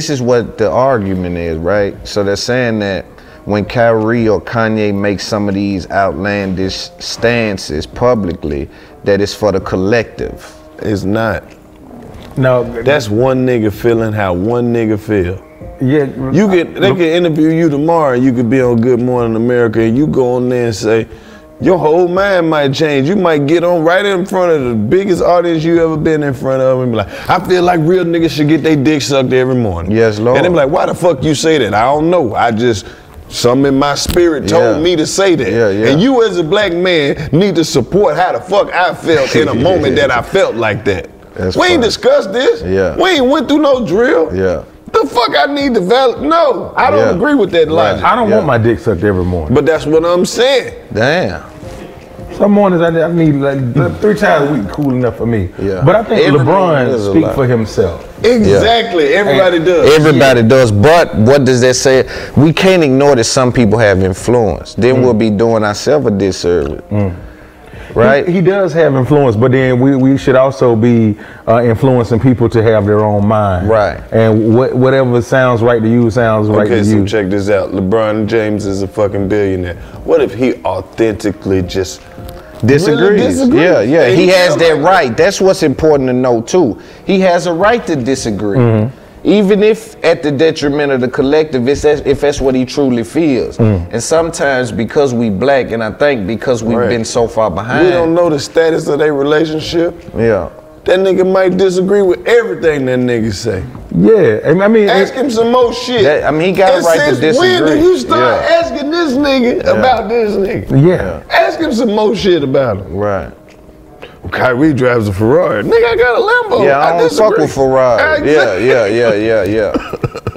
This is what the argument is, right? So they're saying that when Kyrie or Kanye make some of these outlandish stances publicly, that it's for the collective. It's not. No, That's one nigga feeling how one nigga feel. yeah. You could they could interview you tomorrow. You could be on Good Morning America, and you go on there and say, your whole mind might change. You might get on right in front of the biggest audience you ever been in front of, and be like, I feel like real niggas should get their dick sucked every morning. Yes, Lord. And they be like, Why the fuck you say that? I don't know. I just something in my spirit told Yeah. me to say that. Yeah, yeah. And you as a black man need to support how the fuck I felt in a moment that I felt like that. That's we ain't discussed this. Yeah. We ain't went through no drill. Yeah. The fuck I need to valid? No, I don't Yeah. agree with that logic. I don't Yeah. want my dick sucked every morning. But that's what I'm saying. Damn. Some mornings I, I need like hmm. three times a week, cool enough for me. Yeah. But I think Every morning LeBron is a speak for himself. Exactly. Everybody does. Everybody does, but what does that say? We can't ignore that some people have influence. Then we'll hmm. be doing ourselves a disservice. Hmm. Right? He, he does have influence, but then we, we should also be uh, influencing people to have their own mind. Right. And what, whatever sounds right to you sounds right to so you. Okay, so check this out. LeBron James is a fucking billionaire. What if he authentically just disagrees. Really disagrees. Yeah, yeah. He has that oh like right. That's what's important to know too. He has a right to disagree. Mm-hmm. Even if at the detriment of the collective, if that's, if that's what he truly feels. Mm. And sometimes because we black, and I think because we've Right. been so far behind. we don't know the status of their relationship? Yeah. That nigga might disagree with everything that nigga say. yeah, and I mean, Ask him some more shit. That- I mean, he got a right to since When disagree. did you start Yeah. asking this nigga about this nigga? yeah. Ask him some more shit about him. Right. Kyrie drives a Ferrari. Nigga, I got a Lambo. Yeah, I don't fuck with Ferrari. Yeah, yeah, yeah, yeah, yeah.